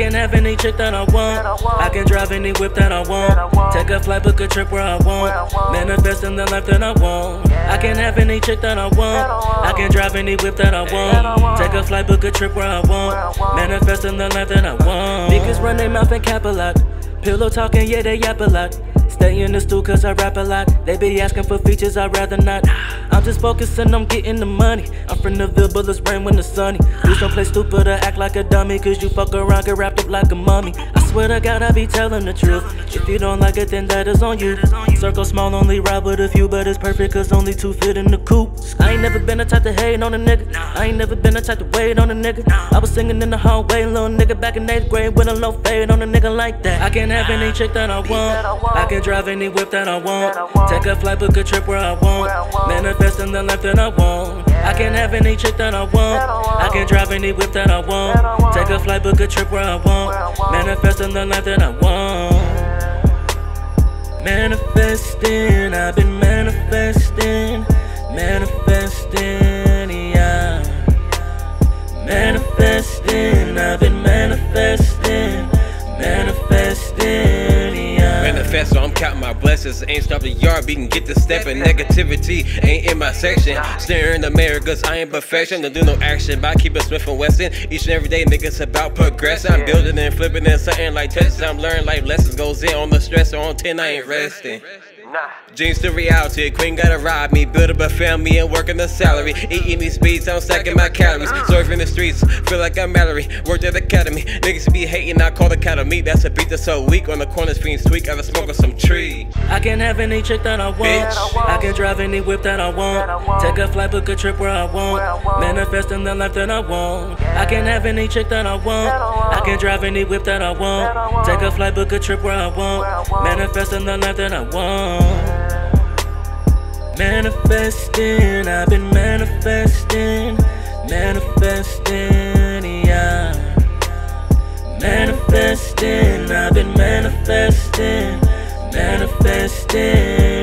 can have any chick that I want. I can drive any whip that I want. Take a flight, book a trip where I want. Manifest in the life that I want. I can have any chick that I want. I can drive any whip that I want. Take a flight, book a trip where I want. Manifest in the life that I want. Niggas run their mouth and cap a lot. Pillow talking, yeah, they yap a lot. Stay in the stool cause I rap a lot. They be asking for features, I'd rather not. I'm just focusing on getting the money. I'm from the Ville, but it's rain when it's sunny. Please don't play stupid or act like a dummy, cause you fuck around, get wrapped up like a mummy. I swear to God, I be telling the truth. If you don't like it, then that is on you. Circle small, only ride with a few, but it's perfect, cause only two fit in the coupe. I ain't never been the type to hate on a nigga. I ain't never been the type to wait on a nigga. I was singing in the hallway, little nigga back in 8th grade with a low fade on a nigga like that. I can't have any chick that I want. I can drive any whip that I want. Take a flight, book a trip where I want. Manifest in the life that I want. I can have any chick that I want. I can drive any whip that I want. Take a flight, book a trip where I want. Manifest in the life that I want. Manifesting, I've been manifesting, Manifest, so I'm counting my blessings. Ain't stop the yard beating, get the stepping. Negativity ain't in my section. Staring in the mirror, cause I ain't perfection. Don't do no action, keep it Smith and Wesson. Each and every day, niggas about progressing. I'm building and flipping and something like Tetris. I'm learning life lessons. Goes in on the stress, or on 10, I ain't resting. Dreams to reality, queen gotta rob me. Build up a family and work working the salary. Eating these speeds, I'm stacking my calories. Uh. Surfing the streets, feel like I'm Mallory. Worked at the academy, niggas be hating, I call the cattle meat. That's a beat that's so weak. On the corner, fiends tweak, I was smoking some tree. I can have any chick that I want. Bitch. I can drive any whip that I want. Take a flight, book a trip where I want. Manifest in the life that I want. I can have any chick that I want. I can drive any whip that I want. Take a flight, book a trip where I want. Manifest in the life that I want. Manifesting, I've been manifesting, manifesting, yeah. Manifesting, I've been manifesting, manifesting.